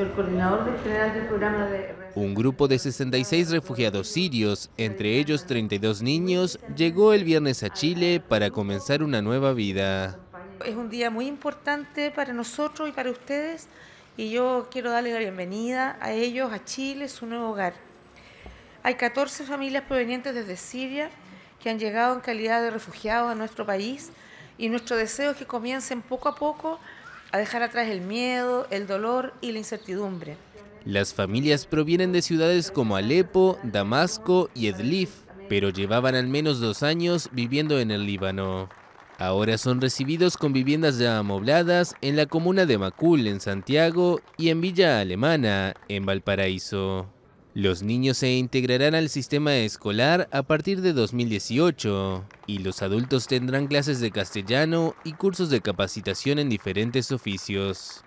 soy el coordinador general del programa de... Un grupo de 66 refugiados sirios, entre ellos 32 niños, llegó el viernes a Chile para comenzar una nueva vida. Es un día muy importante para nosotros y para ustedes y yo quiero darles la bienvenida a ellos, a Chile, su nuevo hogar. Hay 14 familias provenientes desde Siria que han llegado en calidad de refugiados a nuestro país y nuestro deseo es que comiencen poco a poco a dejar atrás el miedo, el dolor y la incertidumbre. Las familias provienen de ciudades como Alepo, Damasco y Edlif, pero llevaban al menos dos años viviendo en el Líbano. Ahora son recibidos con viviendas ya amobladas en la comuna de Macul, en Santiago, y en Villa Alemana, en Valparaíso. Los niños se integrarán al sistema escolar a partir de 2018 y los adultos tendrán clases de castellano y cursos de capacitación en diferentes oficios.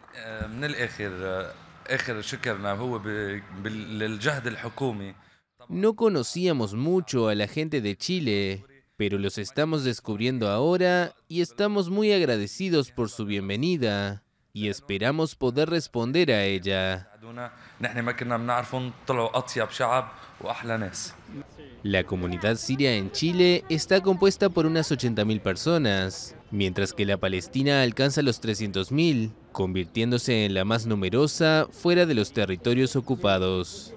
No conocíamos mucho a la gente de Chile, pero los estamos descubriendo ahora y estamos muy agradecidos por su bienvenida y esperamos poder responder a ella. La comunidad siria en Chile está compuesta por unas 80.000 personas, mientras que la palestina alcanza los 300.000, convirtiéndose en la más numerosa fuera de los territorios ocupados.